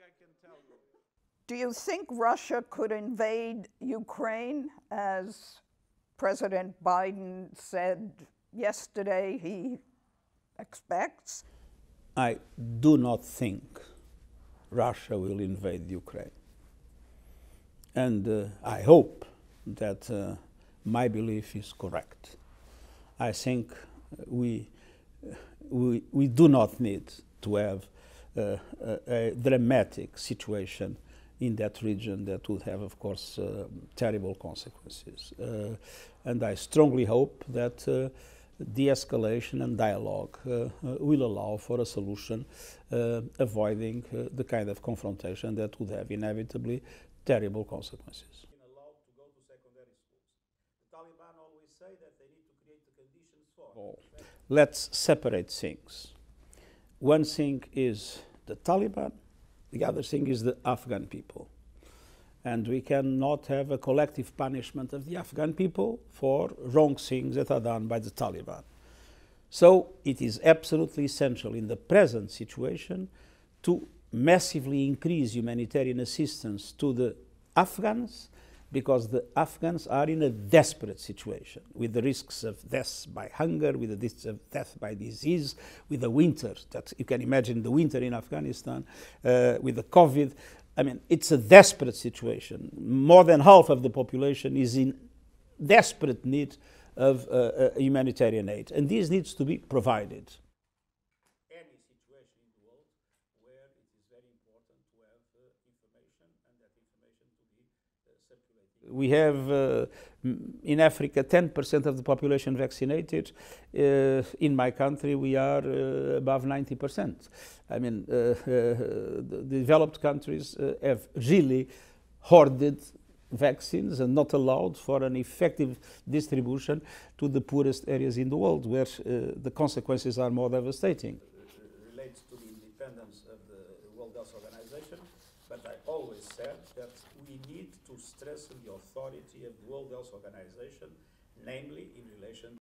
I can tell you. Do you think Russia could invade Ukraine as President Biden said yesterday he expects? I do not think Russia will invade Ukraine. And uh, I hope that uh, my belief is correct. I think we, we, we do not need to have uh, a, a, dramatic situation in that region that would have, of course, uh, terrible consequences. Uh, and I strongly hope that uh, de-escalation and dialogue uh, uh, will allow for a solution, uh, avoiding the kind of confrontation that would have inevitably terrible consequences. Allowed to go to secondary schools. The Taliban always say that they need to create the conditions for. Let's separate things. One thing is the Taliban, the other thing is the Afghan people. And we cannot have a collective punishment of the Afghan people for wrong things that are done by the Taliban. So it is absolutely essential in the present situation to massively increase humanitarian assistance to the Afghans because the Afghans are in a desperate situation with the risks of death by hunger, with the risks of death by disease, with the winter that you can imagine the winter in Afghanistan, uh, with the COVID. I mean, it's a desperate situation. More than half of the population is in desperate need of uh, uh, humanitarian aid, and this needs to be provided. Any situation in the world where it is very important to have uh, information and that information to be uh, circulated. We have uh, in Africa 10% of the population vaccinated. Uh, in my country, we are uh, above 90%. I mean, uh, uh, the developed countries uh, have really hoarded vaccines and not allowed for an effective distribution to the poorest areas in the world, where the consequences are more devastating. It relates to the independence of the World Health Organization, but I always said that we need to strengthen the authority of the World Health Organization, namely in relation